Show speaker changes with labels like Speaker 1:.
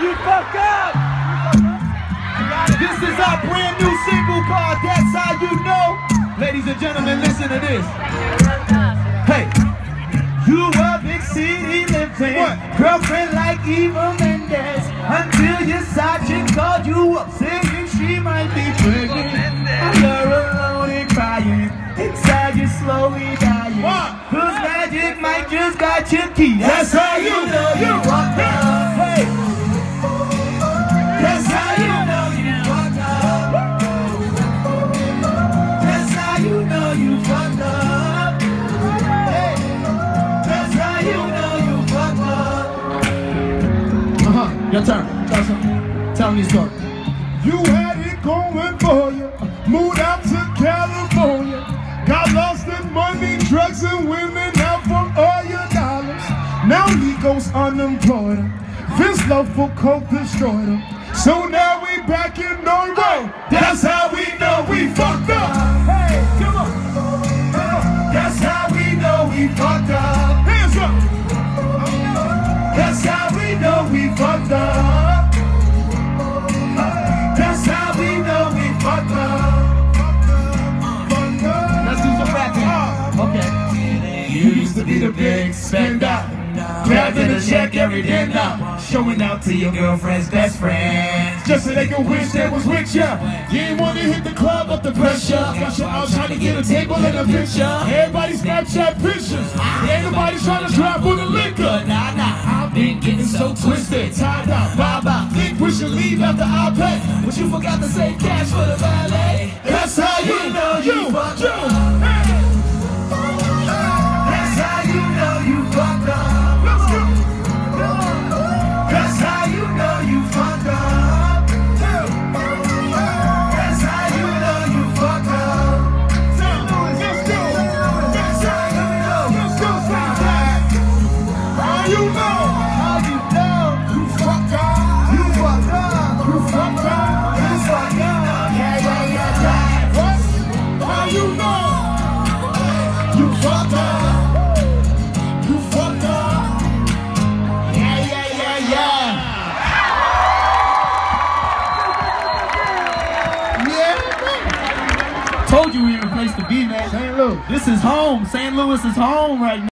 Speaker 1: You fuck up.
Speaker 2: This is our brand new single called That's How You Know. Ladies and gentlemen, listen to this. Hey. You a big city living
Speaker 3: What?
Speaker 2: girlfriend like Eva Mendes until your side chick called you up saying she might be pregnant. And you're alone and crying. Inside you slowly dying. Cause magic might just got your key. That's how you know you Your turn. Tell. Me your story.
Speaker 3: You had it going for you. Moved out to California. Got lost in money, drugs, and women out for all your dollars. Now he goes unemployed. This love for coke destroyed him. So now we back in Norway. That's how we know
Speaker 2: to be the big spender. Grabbing a check every now. Showing out to your girlfriend's best friends.
Speaker 3: Just so they can wish they was with ya. You ain't wanna hit the club up the pressure. Got you out trying to get a table and a picture. Everybody Snapchat pictures. Ain't nobody trying to drive with the liquor.
Speaker 2: Nah, nah, I've been getting so twisted.
Speaker 3: Tied out, bob out. Think we should leave after I pay.
Speaker 2: But you forgot to say cash for the valet. Told you we place to be, man.
Speaker 3: St. Louis.
Speaker 2: This is home. St. Louis is home right now.